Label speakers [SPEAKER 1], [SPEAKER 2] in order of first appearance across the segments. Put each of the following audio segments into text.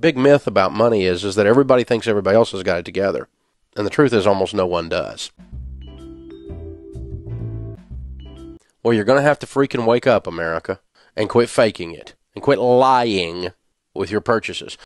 [SPEAKER 1] big myth about money is is that everybody thinks everybody else has got it together. And the truth is almost no one does. Well, you're going to have to freaking wake up, America, and quit faking it and quit lying with your purchases.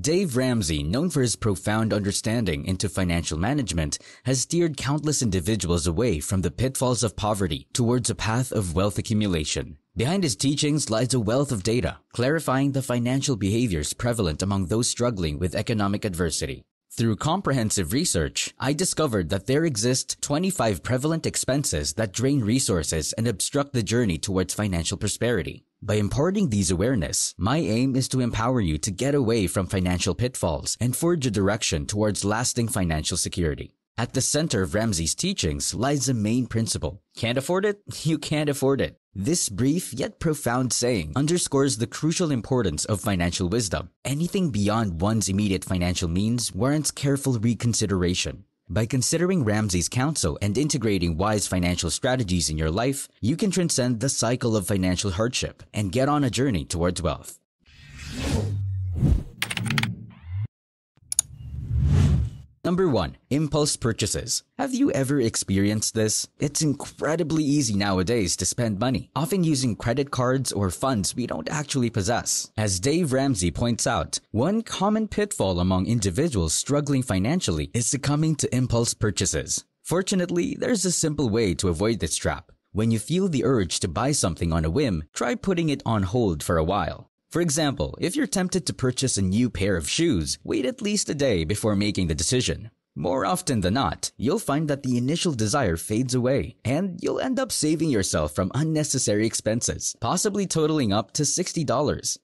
[SPEAKER 2] Dave Ramsey, known for his profound understanding into financial management, has steered countless individuals away from the pitfalls of poverty towards a path of wealth accumulation. Behind his teachings lies a wealth of data, clarifying the financial behaviors prevalent among those struggling with economic adversity. Through comprehensive research, I discovered that there exist 25 prevalent expenses that drain resources and obstruct the journey towards financial prosperity. By imparting these awareness, my aim is to empower you to get away from financial pitfalls and forge a direction towards lasting financial security. At the center of Ramsey's teachings lies the main principle. Can't afford it? You can't afford it. This brief yet profound saying underscores the crucial importance of financial wisdom. Anything beyond one's immediate financial means warrants careful reconsideration. By considering Ramsey's counsel and integrating wise financial strategies in your life, you can transcend the cycle of financial hardship and get on a journey towards wealth. Number 1. Impulse purchases. Have you ever experienced this? It's incredibly easy nowadays to spend money, often using credit cards or funds we don't actually possess. As Dave Ramsey points out, one common pitfall among individuals struggling financially is succumbing to impulse purchases. Fortunately, there's a simple way to avoid this trap. When you feel the urge to buy something on a whim, try putting it on hold for a while. For example, if you're tempted to purchase a new pair of shoes, wait at least a day before making the decision. More often than not, you'll find that the initial desire fades away, and you'll end up saving yourself from unnecessary expenses, possibly totaling up to $60.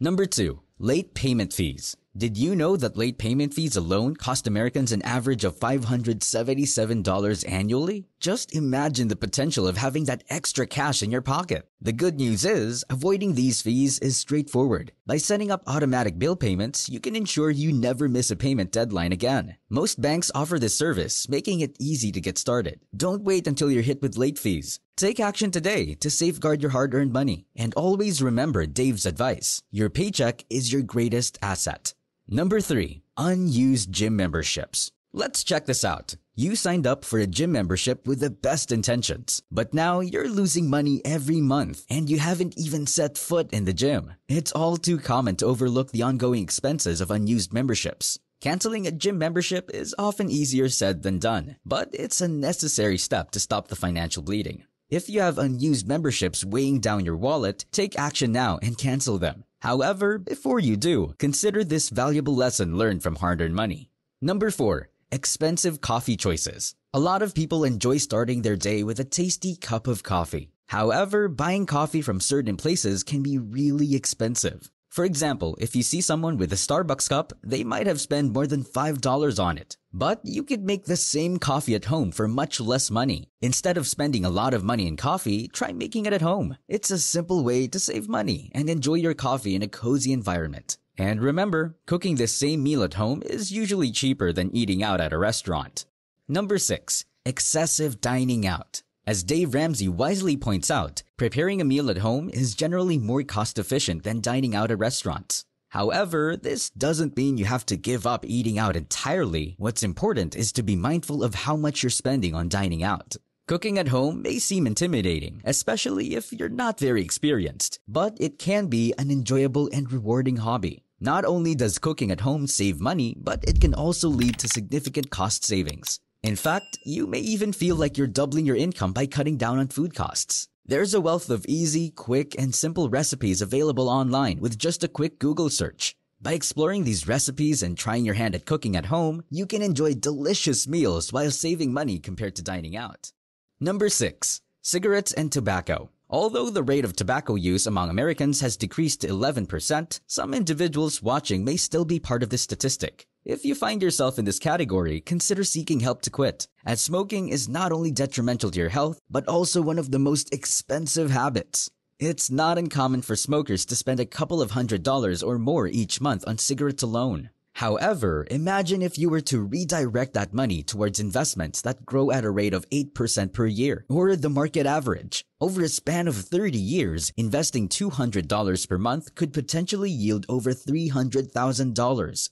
[SPEAKER 2] Number 2. Late payment fees. Did you know that late payment fees alone cost Americans an average of $577 annually? Just imagine the potential of having that extra cash in your pocket. The good news is, avoiding these fees is straightforward. By setting up automatic bill payments, you can ensure you never miss a payment deadline again. Most banks offer this service, making it easy to get started. Don't wait until you're hit with late fees. Take action today to safeguard your hard earned money. And always remember Dave's advice your paycheck is your greatest asset. Number 3. Unused gym memberships. Let's check this out. You signed up for a gym membership with the best intentions, but now you're losing money every month and you haven't even set foot in the gym. It's all too common to overlook the ongoing expenses of unused memberships. Canceling a gym membership is often easier said than done, but it's a necessary step to stop the financial bleeding. If you have unused memberships weighing down your wallet, take action now and cancel them. However, before you do, consider this valuable lesson learned from hard-earned money. Number 4. Expensive coffee choices. A lot of people enjoy starting their day with a tasty cup of coffee. However, buying coffee from certain places can be really expensive. For example, if you see someone with a Starbucks cup, they might have spent more than $5 on it. But you could make the same coffee at home for much less money. Instead of spending a lot of money in coffee, try making it at home. It's a simple way to save money and enjoy your coffee in a cozy environment. And remember, cooking the same meal at home is usually cheaper than eating out at a restaurant. Number 6. Excessive dining out. As Dave Ramsey wisely points out, preparing a meal at home is generally more cost efficient than dining out at restaurants. However, this doesn't mean you have to give up eating out entirely. What's important is to be mindful of how much you're spending on dining out. Cooking at home may seem intimidating, especially if you're not very experienced, but it can be an enjoyable and rewarding hobby. Not only does cooking at home save money, but it can also lead to significant cost savings. In fact, you may even feel like you're doubling your income by cutting down on food costs. There's a wealth of easy, quick, and simple recipes available online with just a quick Google search. By exploring these recipes and trying your hand at cooking at home, you can enjoy delicious meals while saving money compared to dining out. Number 6. Cigarettes and tobacco. Although the rate of tobacco use among Americans has decreased to 11%, some individuals watching may still be part of this statistic. If you find yourself in this category, consider seeking help to quit, as smoking is not only detrimental to your health, but also one of the most expensive habits. It's not uncommon for smokers to spend a couple of hundred dollars or more each month on cigarettes alone. However, imagine if you were to redirect that money towards investments that grow at a rate of 8% per year, or the market average. Over a span of 30 years, investing $200 per month could potentially yield over $300,000.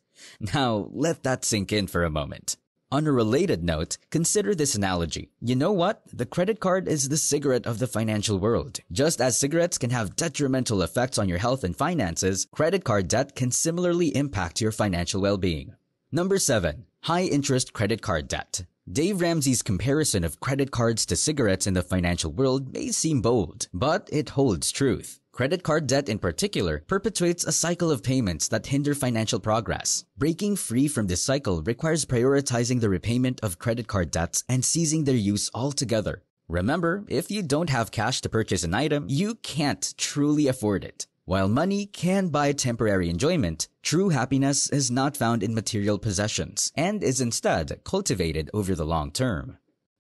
[SPEAKER 2] Now, let that sink in for a moment. On a related note, consider this analogy. You know what? The credit card is the cigarette of the financial world. Just as cigarettes can have detrimental effects on your health and finances, credit card debt can similarly impact your financial well-being. Number 7. High interest credit card debt. Dave Ramsey's comparison of credit cards to cigarettes in the financial world may seem bold, but it holds truth. Credit card debt in particular perpetuates a cycle of payments that hinder financial progress. Breaking free from this cycle requires prioritizing the repayment of credit card debts and ceasing their use altogether. Remember, if you don't have cash to purchase an item, you can't truly afford it. While money can buy temporary enjoyment, true happiness is not found in material possessions and is instead cultivated over the long term.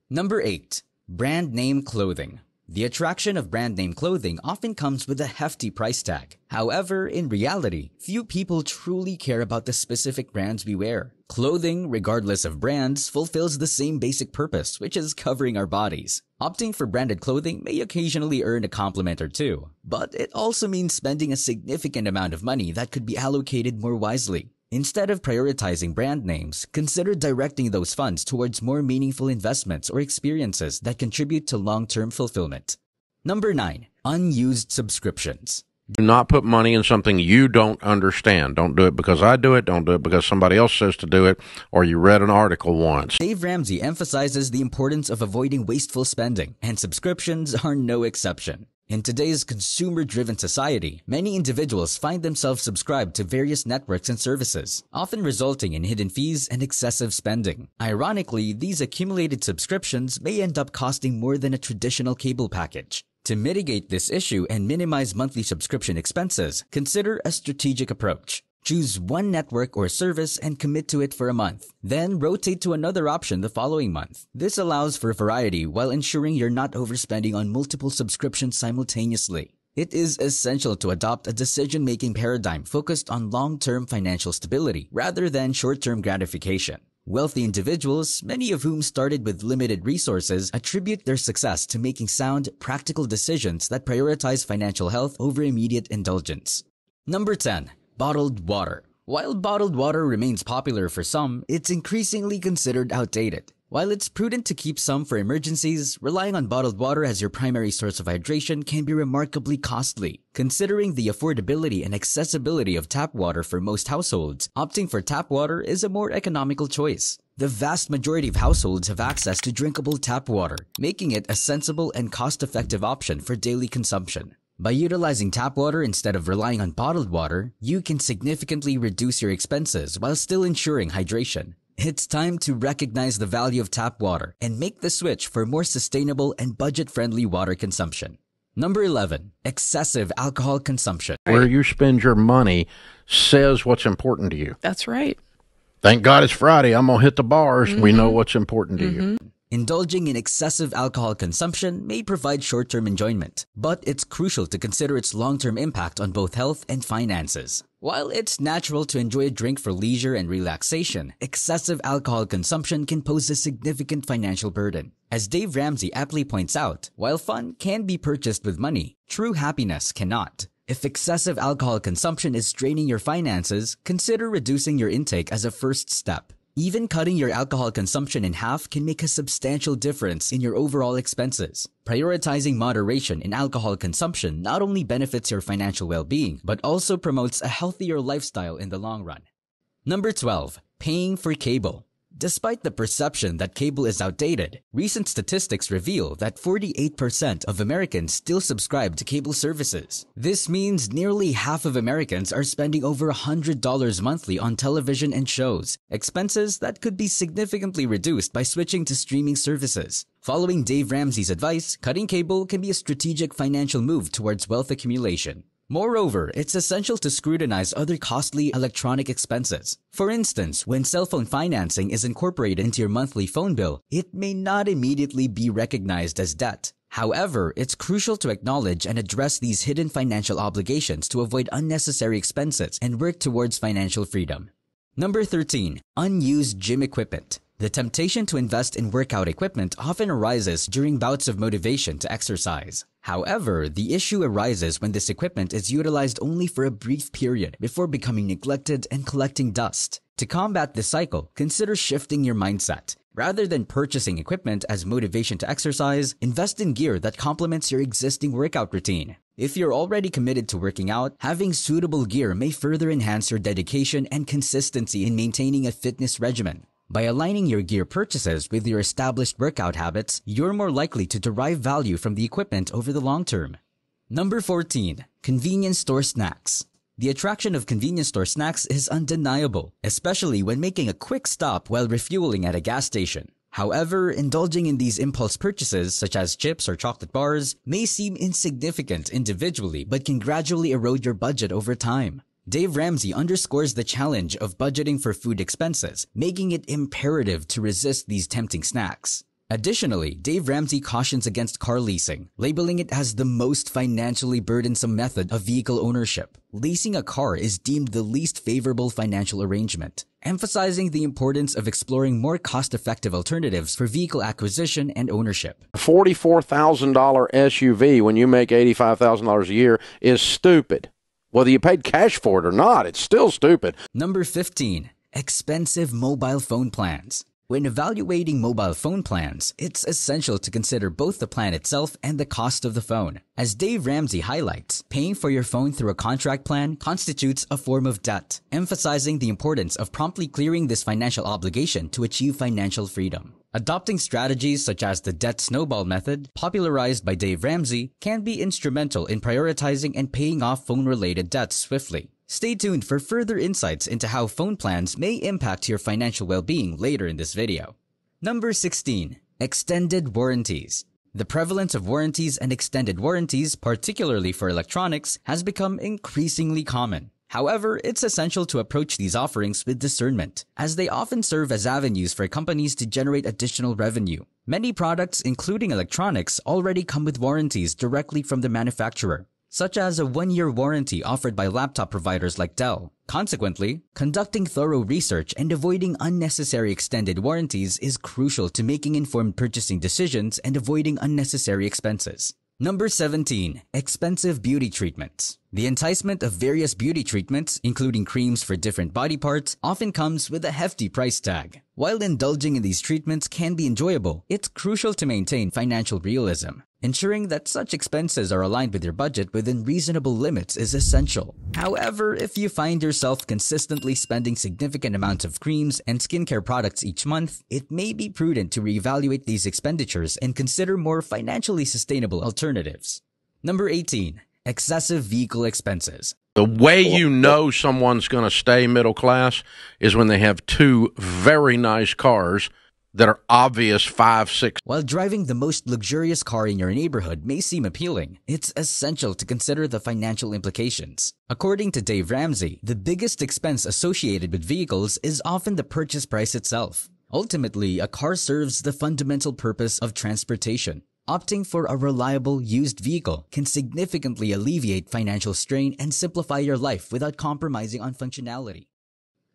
[SPEAKER 2] Number 8. Brand name clothing. The attraction of brand name clothing often comes with a hefty price tag. However, in reality, few people truly care about the specific brands we wear. Clothing, regardless of brands, fulfills the same basic purpose, which is covering our bodies. Opting for branded clothing may occasionally earn a compliment or two, but it also means spending a significant amount of money that could be allocated more wisely. Instead of prioritizing brand names, consider directing those funds towards more meaningful investments or experiences that contribute to long-term fulfillment. Number 9. Unused subscriptions.
[SPEAKER 3] Do not put money in something you don't understand. Don't do it because I do it. Don't do it because somebody else says to do it or you read an article once.
[SPEAKER 2] Dave Ramsey emphasizes the importance of avoiding wasteful spending, and subscriptions are no exception. In today's consumer-driven society, many individuals find themselves subscribed to various networks and services, often resulting in hidden fees and excessive spending. Ironically, these accumulated subscriptions may end up costing more than a traditional cable package. To mitigate this issue and minimize monthly subscription expenses, consider a strategic approach. Choose one network or service and commit to it for a month. Then rotate to another option the following month. This allows for variety while ensuring you're not overspending on multiple subscriptions simultaneously. It is essential to adopt a decision-making paradigm focused on long-term financial stability rather than short-term gratification. Wealthy individuals, many of whom started with limited resources, attribute their success to making sound, practical decisions that prioritize financial health over immediate indulgence. Number 10 bottled water. While bottled water remains popular for some, it's increasingly considered outdated. While it's prudent to keep some for emergencies, relying on bottled water as your primary source of hydration can be remarkably costly. Considering the affordability and accessibility of tap water for most households, opting for tap water is a more economical choice. The vast majority of households have access to drinkable tap water, making it a sensible and cost-effective option for daily consumption. By utilizing tap water instead of relying on bottled water, you can significantly reduce your expenses while still ensuring hydration. It's time to recognize the value of tap water and make the switch for more sustainable and budget-friendly water consumption. Number 11. Excessive alcohol consumption.
[SPEAKER 3] Where you spend your money says what's important to you.
[SPEAKER 4] That's right.
[SPEAKER 3] Thank God it's Friday. I'm going to hit the bars. We know mm-hmm. what's important to you. Mm-hmm.
[SPEAKER 2] Indulging in excessive alcohol consumption may provide short-term enjoyment, but it's crucial to consider its long-term impact on both health and finances. While it's natural to enjoy a drink for leisure and relaxation, excessive alcohol consumption can pose a significant financial burden. As Dave Ramsey aptly points out, while fun can be purchased with money, true happiness cannot. If excessive alcohol consumption is straining your finances, consider reducing your intake as a first step. Even cutting your alcohol consumption in half can make a substantial difference in your overall expenses. Prioritizing moderation in alcohol consumption not only benefits your financial well-being, but also promotes a healthier lifestyle in the long run. Number 12. Paying for cable. Despite the perception that cable is outdated, recent statistics reveal that 48% of Americans still subscribe to cable services. This means nearly half of Americans are spending over $100 monthly on television and shows, expenses that could be significantly reduced by switching to streaming services. Following Dave Ramsey's advice, cutting cable can be a strategic financial move towards wealth accumulation. Moreover, it's essential to scrutinize other costly electronic expenses. For instance, when cell phone financing is incorporated into your monthly phone bill, it may not immediately be recognized as debt. However, it's crucial to acknowledge and address these hidden financial obligations to avoid unnecessary expenses and work towards financial freedom. Number 13. Unused gym equipment. The temptation to invest in workout equipment often arises during bouts of motivation to exercise. However, the issue arises when this equipment is utilized only for a brief period before becoming neglected and collecting dust. To combat this cycle, consider shifting your mindset. Rather than purchasing equipment as motivation to exercise, invest in gear that complements your existing workout routine. If you're already committed to working out, having suitable gear may further enhance your dedication and consistency in maintaining a fitness regimen. By aligning your gear purchases with your established workout habits, you're more likely to derive value from the equipment over the long term. Number 14. Convenience store snacks. The attraction of convenience store snacks is undeniable, especially when making a quick stop while refueling at a gas station. However, indulging in these impulse purchases, such as chips or chocolate bars, may seem insignificant individually but can gradually erode your budget over time. Dave Ramsey underscores the challenge of budgeting for food expenses, making it imperative to resist these tempting snacks. Additionally, Dave Ramsey cautions against car leasing, labeling it as the most financially burdensome method of vehicle ownership. Leasing a car is deemed the least favorable financial arrangement, emphasizing the importance of exploring more cost-effective alternatives for vehicle acquisition and ownership.
[SPEAKER 3] $44,000 SUV when you make $85,000 a year is stupid. Whether you paid cash for it or not, it's still stupid.
[SPEAKER 2] Number 15. Expensive mobile phone plans. When evaluating mobile phone plans, it's essential to consider both the plan itself and the cost of the phone. As Dave Ramsey highlights, paying for your phone through a contract plan constitutes a form of debt, emphasizing the importance of promptly clearing this financial obligation to achieve financial freedom. Adopting strategies such as the debt snowball method, popularized by Dave Ramsey, can be instrumental in prioritizing and paying off phone-related debts swiftly. Stay tuned for further insights into how phone plans may impact your financial well-being later in this video. Number 16. Extended Warranties The prevalence of warranties and extended warranties, particularly for electronics, has become increasingly common. However, it's essential to approach these offerings with discernment, as they often serve as avenues for companies to generate additional revenue. Many products, including electronics, already come with warranties directly from the manufacturer, such as a one-year warranty offered by laptop providers like Dell. Consequently, conducting thorough research and avoiding unnecessary extended warranties is crucial to making informed purchasing decisions and avoiding unnecessary expenses. Number 17. Expensive beauty treatments. The enticement of various beauty treatments, including creams for different body parts, often comes with a hefty price tag. While indulging in these treatments can be enjoyable, it's crucial to maintain financial realism. Ensuring that such expenses are aligned with your budget within reasonable limits is essential. However, if you find yourself consistently spending significant amounts of creams and skincare products each month, it may be prudent to reevaluate these expenditures and consider more financially sustainable alternatives. Number 18. Excessive vehicle expenses.
[SPEAKER 3] The way you know someone's going to stay middle class is when they have two very nice cars that are obvious five, six.
[SPEAKER 2] While driving the most luxurious car in your neighborhood may seem appealing, it's essential to consider the financial implications. According to Dave Ramsey, the biggest expense associated with vehicles is often the purchase price itself. Ultimately, a car serves the fundamental purpose of transportation. Opting for a reliable used vehicle can significantly alleviate financial strain and simplify your life without compromising on functionality.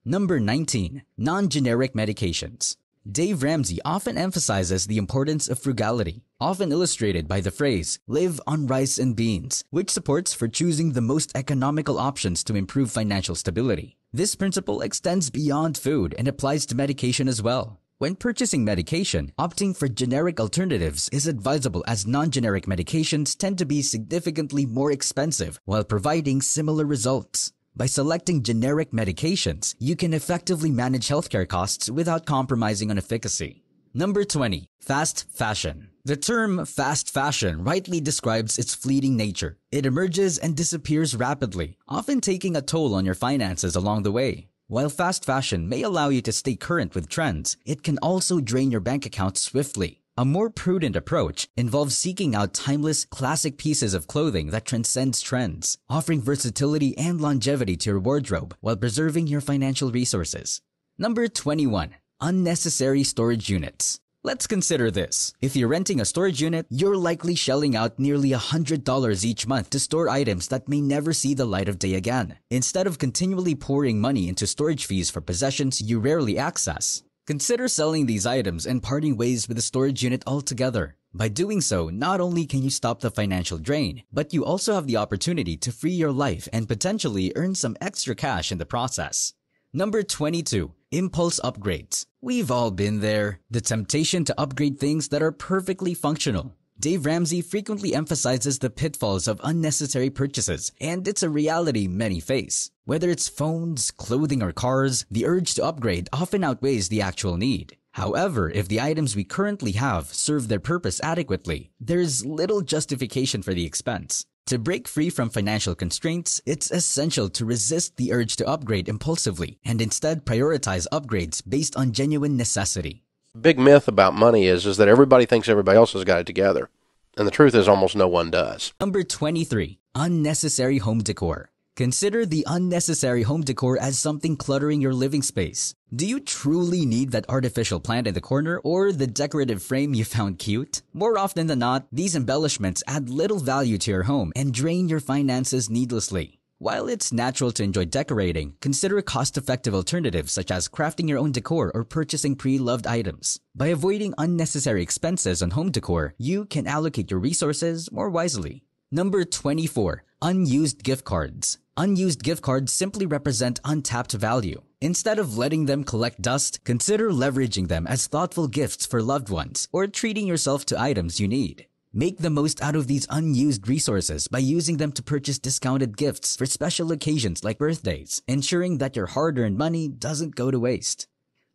[SPEAKER 2] Number 19. Non-generic medications. Dave Ramsey often emphasizes the importance of frugality, often illustrated by the phrase, live on rice and beans, which supports for choosing the most economical options to improve financial stability. This principle extends beyond food and applies to medication as well. When purchasing medication, opting for generic alternatives is advisable as non-generic medications tend to be significantly more expensive while providing similar results. By selecting generic medications, you can effectively manage healthcare costs without compromising on efficacy. Number 20. Fast fashion. The term fast fashion rightly describes its fleeting nature. It emerges and disappears rapidly, often taking a toll on your finances along the way. While fast fashion may allow you to stay current with trends, it can also drain your bank account swiftly. A more prudent approach involves seeking out timeless, classic pieces of clothing that transcends trends, offering versatility and longevity to your wardrobe while preserving your financial resources. Number 21. Unnecessary storage units. Let's consider this. If you're renting a storage unit, you're likely shelling out nearly $100 each month to store items that may never see the light of day again, instead of continually pouring money into storage fees for possessions you rarely access. Consider selling these items and parting ways with the storage unit altogether. By doing so, not only can you stop the financial drain, but you also have the opportunity to free your life and potentially earn some extra cash in the process. Number 22. Impulse upgrades. We've all been there. The temptation to upgrade things that are perfectly functional. Dave Ramsey frequently emphasizes the pitfalls of unnecessary purchases, and it's a reality many face. Whether it's phones, clothing, or cars, the urge to upgrade often outweighs the actual need. However, if the items we currently have serve their purpose adequately, there's little justification for the expense. To break free from financial constraints, it's essential to resist the urge to upgrade impulsively and instead prioritize upgrades based on genuine necessity.
[SPEAKER 1] Big myth about money is is that everybody thinks everybody else has got it together. And the truth is almost no one does.
[SPEAKER 2] Number 23. Unnecessary home decor. Consider the unnecessary home decor as something cluttering your living space. Do you truly need that artificial plant in the corner or the decorative frame you found cute? More often than not, these embellishments add little value to your home and drain your finances needlessly. While it's natural to enjoy decorating, consider cost-effective alternatives such as crafting your own decor or purchasing pre-loved items. By avoiding unnecessary expenses on home decor, you can allocate your resources more wisely. Number 24. Unused gift cards. Unused gift cards simply represent untapped value. Instead of letting them collect dust, consider leveraging them as thoughtful gifts for loved ones or treating yourself to items you need. Make the most out of these unused resources by using them to purchase discounted gifts for special occasions like birthdays, ensuring that your hard-earned money doesn't go to waste.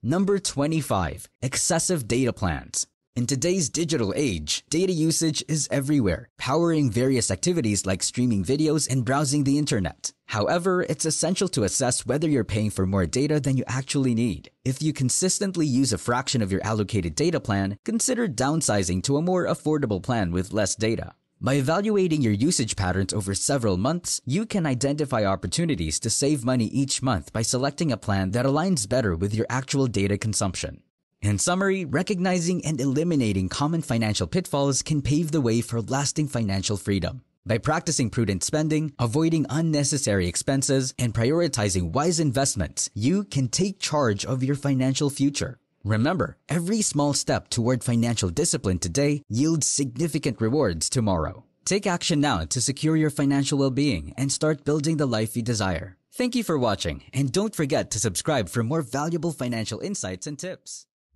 [SPEAKER 2] Number 25. Excessive data plans. In today's digital age, data usage is everywhere, powering various activities like streaming videos and browsing the internet. However, it's essential to assess whether you're paying for more data than you actually need. If you consistently use a fraction of your allocated data plan, consider downsizing to a more affordable plan with less data. By evaluating your usage patterns over several months, you can identify opportunities to save money each month by selecting a plan that aligns better with your actual data consumption. In summary, recognizing and eliminating common financial pitfalls can pave the way for lasting financial freedom. By practicing prudent spending, avoiding unnecessary expenses, and prioritizing wise investments, you can take charge of your financial future. Remember, every small step toward financial discipline today yields significant rewards tomorrow. Take action now to secure your financial well-being and start building the life you desire. Thank you for watching, and don't forget to subscribe for more valuable financial insights and tips.